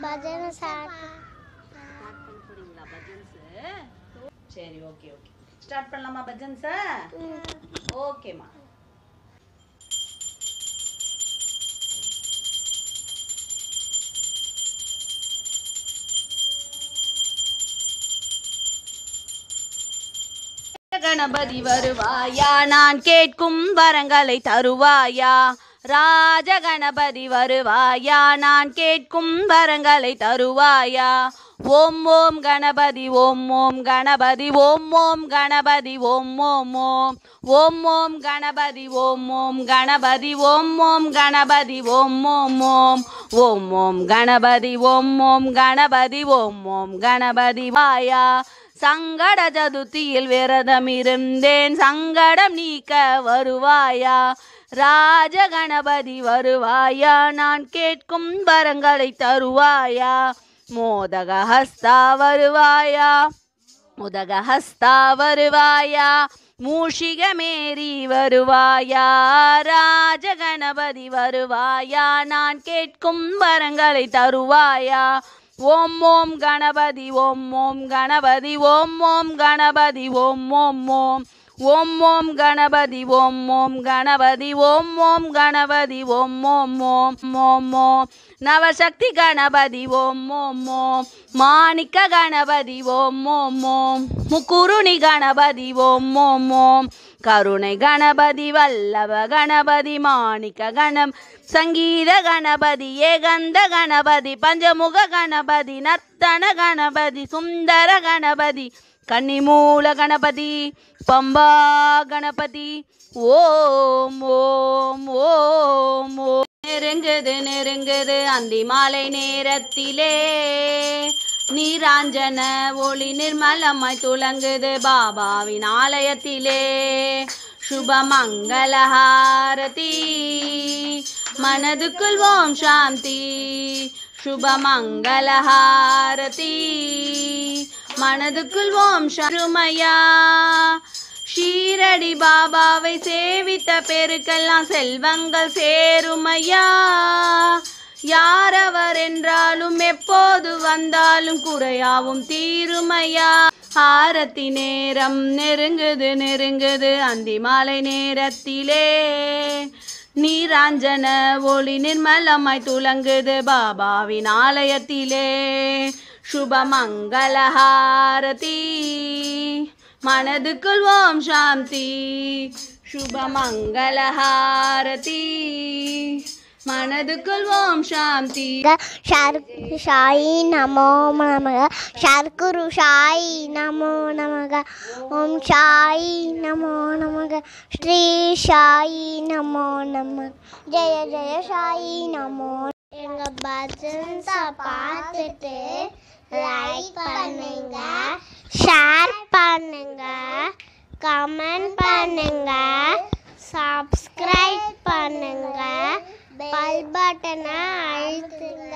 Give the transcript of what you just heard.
பஜனை sir start பண்ண போறீங்களா பஜன்ஸ் சரி ஓகே ஓகே. ஸ்டார்ட் பண்ணலாமா பஜன்ஸ? ஓகேம்மா. கணபதி வருவாயா? நான் கேட்கும் வரங்களை தருவாயா? ராஜகணபதி வருவாயா? நான் கேட்கும் வரங்களை தருவாயா? ஓம் ஓம் கணபதி ஓம் ஓம் கணபதி ஓம் ஓம் கணபதி ஓம் ஓம் ஓம். ஓம் ஓம் கணபதி ஓம் ஓம் கணபதி ஓம் ஓம் கணபதி ஓம் ஓம் ஓம். ஓம் ஓம் கணபதி ஓம் ஓம் கணபதி ஓம் ஓம் கணபதி வாயா. சங்கட சதுர்த்தியில் விரதம் இருந்தேன் சங்கடம் நீக்க வருவாயா? ராஜகணபதி வருவாயா? நான் கேட்கும் வரங்களை தருவாயா? மோதகஹஸ்தா வருவாயா? முதகஹஸ்தா வருவாயா? மூஷிக மேரி வருவாயா? ராஜகணபதி வருவாயா? நான் கேட்கும் வரங்களை தருவாயா? ஓம் ஓம் கணபதி ஓம் ஓம் கணபதி ஓம் ஓம் கணபதி ஓம் ஓம் ஓம். ஓம் ஓம் கணபதி ஓம் ஓம் கணபதி ஓம் ஓம் கணபதி ஓம் ஓம் ஓம் ஓம் ஓம். நவசக்தி கணபதி ஓம் ஓம் ஓம். மாணிக்க கணபதி ஓம் ஓம் ஓம். முக்குருணி கணபதி ஓம் ஓம் ஓம். கருணை கணபதி வல்லவ கணபதி மாணிக்க கணம். சங்கீத கணபதி ஏகந்த கணபதி பஞ்சமுக கணபதி நர்த்தன கணபதி சுந்தர கணபதி கன்னிமூல கணபதி பம்பா கணபதி. ஓம் ஓம் ஓம் ஓம். நெருங்குது நெருங்குது அந்தி மாலை நேரத்திலே. நீராஞ்சன ஒளி நிர்மலமாய் துலங்குது பாபாவின் ஆலயத்திலே. சுபமங்களஹாரதி மனதுக்குள் ஓம் சாந்தி. சுபமங்களஹாரதி மனதுக்குள் ஓம் ஷருமையா ஷீரடி பாபாவை சேவித்த பேருக்கெல்லாம் செல்வங்கள் சேருமையா। யாரவர் என்றாலும் எப்போது வந்தாலும் குறையாவும் தீருமையா। ஆரத்தி நேரம் நெருங்குது நெருங்குது அந்தி மாலை நேரத்திலே. நீராஞ்சன ஒளி நிர்மலமாய் துலங்குது பாபாவின் ஆலயத்திலே. சுபமங்களஹாரதி மனதுக்குள் ஓம் சாந்தி. சுபமங்களஹாரதி மனதுக்குள் ஓம் சாந்தி. ஷாயி நமோ நமக. சர்க்குரு ஷாயி நமோ நமக. ஓம் ஷாயி நமோ நமக. ஸ்ரீ ஷாயி நமோ நம. ஜெய ஜெய ஷாயி நமோ எங்க பஜன்ஸை பார்த்துட்டு லைக் பண்ணுங்க ஷேர் பண்ணுங்க கமெண்ட் பண்ணுங்க சப்ஸ்கிரைப் பண்ணுங்க. பெல் பட்டனை அழுத்துங்க